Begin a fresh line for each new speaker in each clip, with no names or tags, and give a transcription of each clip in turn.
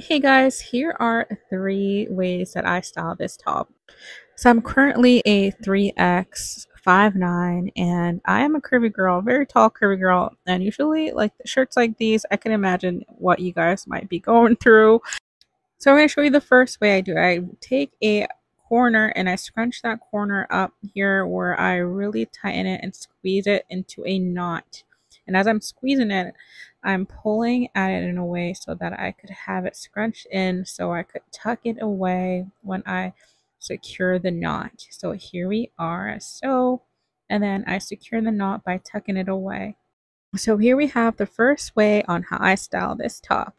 Hey guys, here are three ways that I style this top. So I'm currently a 3X 5'9 and I am a curvy girl, very tall curvy girl. And usually like shirts like these, I can imagine what you guys might be going through. So I'm going to show you the first way I do it. I take a corner and I scrunch that corner up here where I really tighten it and squeeze it into a knot. And as I'm squeezing it, I'm pulling at it in a way so that I could have it scrunched in so I could tuck it away when I secure the knot. So here we are. So, and then I secure the knot by tucking it away. So here we have the first way on how I style this top.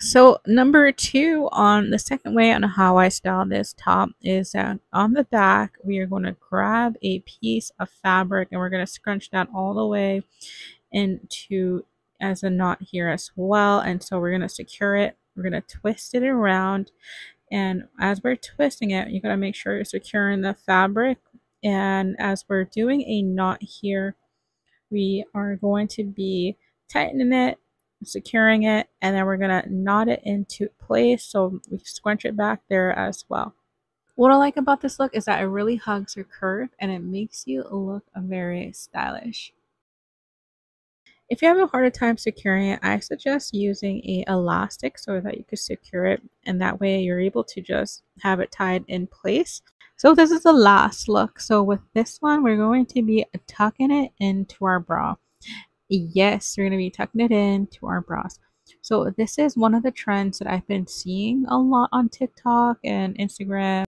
So number two on the second way on how I style this top is that on the back we are going to grab a piece of fabric and we're going to scrunch that all the way into as a knot here as well. And so we're going to secure it we're going to twist it around. And as we're twisting it you got to make sure you're securing the fabric. And as we're doing a knot here we are going to be tightening it securing it and then we're going to knot it into place so we scrunch it back there as well. What I like about this look is that it really hugs your curve and it makes you look very stylish. If you have a harder time securing it, I suggest using a elastic so that you could secure it and that way you're able to just have it tied in place. So this is the last look. So with this one, we're going to be tucking it into our bra yes, we're going to be tucking it in to our bras. So this is one of the trends that I've been seeing a lot on TikTok and Instagram.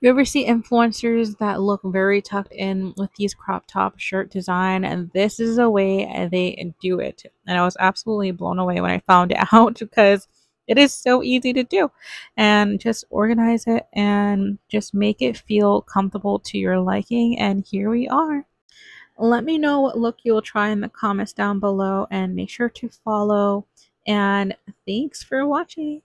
You ever see influencers that look very tucked in with these crop top shirt design and this is a way they do it. And I was absolutely blown away when I found it out because it is so easy to do and just organize it and just make it feel comfortable to your liking and here we are let me know what look you'll try in the comments down below and make sure to follow. And thanks for watching.